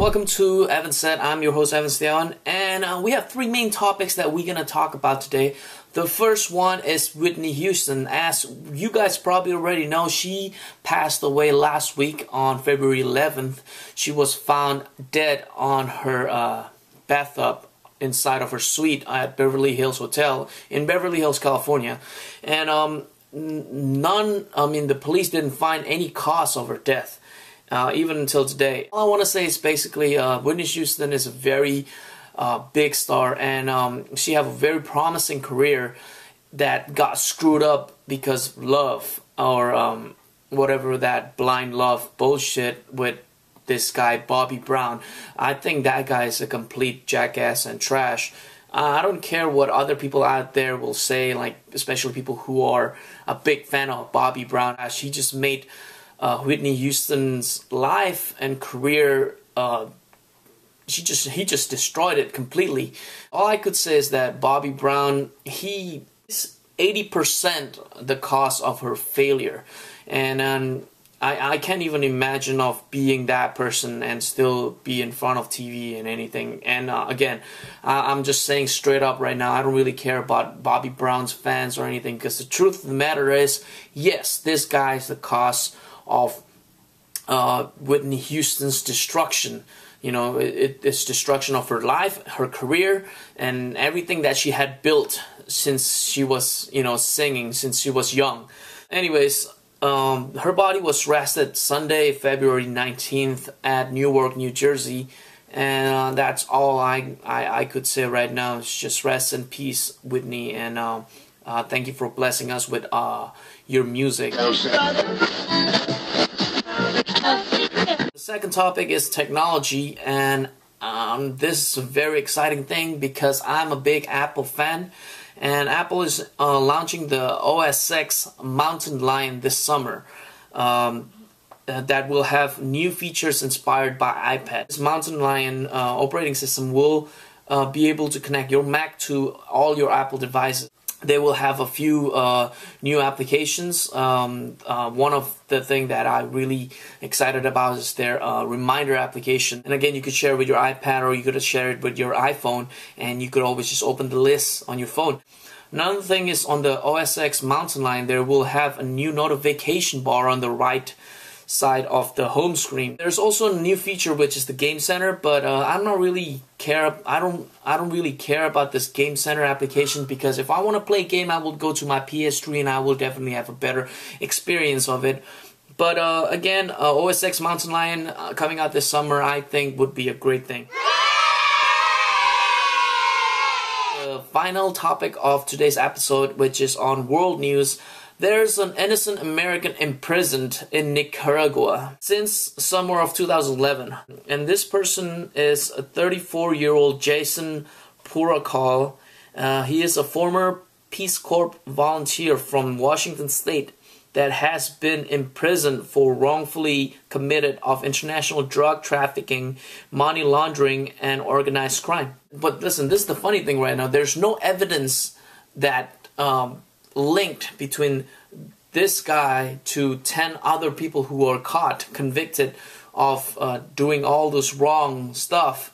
welcome to EvanSet. I'm your host, Evan Setyawan, and uh, we have three main topics that we're gonna talk about today. The first one is Whitney Houston. As you guys probably already know, she passed away last week on February 11th. She was found dead on her uh, bathtub inside of her suite at Beverly Hills Hotel in Beverly Hills, California. And um, none, I mean, the police didn't find any cause of her death. Uh, even until today. All I want to say is basically uh, Whitney Houston is a very uh, big star and um, she have a very promising career that got screwed up because love or um, whatever that blind love bullshit with this guy Bobby Brown. I think that guy is a complete jackass and trash. Uh, I don't care what other people out there will say, like especially people who are a big fan of Bobby Brown. She just made uh, Whitney Houston's life and career. Uh, she just he just destroyed it completely. All I could say is that Bobby Brown he is eighty percent the cause of her failure, and um, I I can't even imagine of being that person and still be in front of TV and anything. And uh, again, I'm just saying straight up right now, I don't really care about Bobby Brown's fans or anything because the truth of the matter is, yes, this guy is the cause of uh, Whitney Houston's destruction. You know, it, it's destruction of her life, her career, and everything that she had built since she was, you know, singing since she was young. Anyways, um, her body was rested Sunday, February 19th at Newark, New Jersey. And uh, that's all I, I, I, could say right now. It's just rest in peace, Whitney. And uh, uh, thank you for blessing us with uh, your music. The second topic is technology, and um, this is a very exciting thing because I'm a big Apple fan, and Apple is uh, launching the OS X Mountain Lion this summer. Um, uh, that will have new features inspired by iPad. This Mountain Lion uh, operating system will uh, be able to connect your Mac to all your Apple devices they will have a few uh, new applications. Um, uh, one of the thing that I'm really excited about is their uh, reminder application. And again, you could share it with your iPad or you could share it with your iPhone, and you could always just open the list on your phone. Another thing is on the OS X Mountain Lion, there will have a new notification bar on the right side of the home screen. There's also a new feature which is the Game Center, but uh, I'm not really care. I don't. I don't really care about this Game Center application because if I want to play a game, I will go to my PS3 and I will definitely have a better experience of it. But uh, again, uh, OS X Mountain Lion uh, coming out this summer, I think would be a great thing. The final topic of today's episode, which is on world news. There's an innocent American imprisoned in Nicaragua since summer of 2011. And this person is a 34 year old Jason Puracal. Uh, he is a former Peace Corps volunteer from Washington State that has been imprisoned for wrongfully committed of international drug trafficking, money laundering, and organized crime. But listen, this is the funny thing right now. There's no evidence that um, linked between this guy to 10 other people who are caught, convicted of uh, doing all this wrong stuff.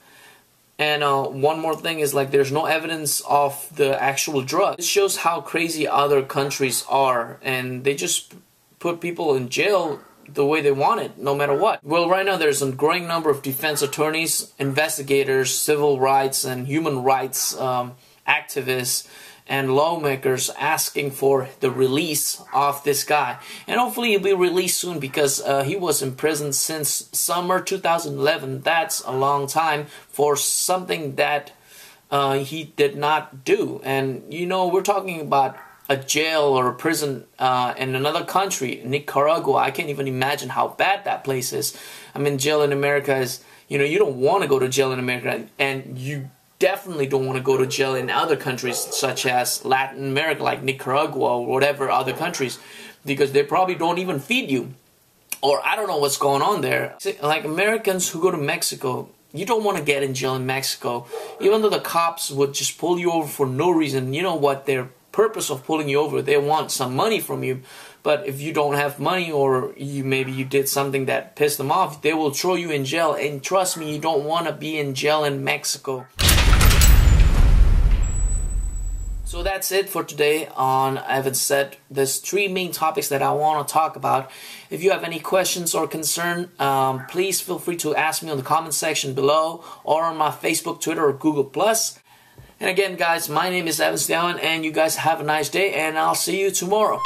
And uh, one more thing is like there's no evidence of the actual drug. This shows how crazy other countries are, and they just put people in jail the way they want it, no matter what. Well, right now there's a growing number of defense attorneys, investigators, civil rights, and human rights um, activists and lawmakers asking for the release of this guy. And hopefully he'll be released soon because uh, he was in prison since summer 2011. That's a long time for something that uh, he did not do. And you know, we're talking about a jail or a prison uh, in another country, Nicaragua. I can't even imagine how bad that place is. I mean, jail in America is, you know, you don't want to go to jail in America, and you definitely don't want to go to jail in other countries such as Latin America, like Nicaragua or whatever other countries, because they probably don't even feed you. Or I don't know what's going on there. Like Americans who go to Mexico, you don't want to get in jail in Mexico, even though the cops would just pull you over for no reason. You know what their purpose of pulling you over? They want some money from you. But if you don't have money or you maybe you did something that pissed them off, they will throw you in jail. And trust me, you don't want to be in jail in Mexico. So that's it for today on EvanSet. There's three main topics that I want to talk about. If you have any questions or concern, um, please feel free to ask me on the comment section below or on my Facebook, Twitter, or Google Plus. And again, guys, my name is Evan Setyawan, and you guys have a nice day, and I'll see you tomorrow.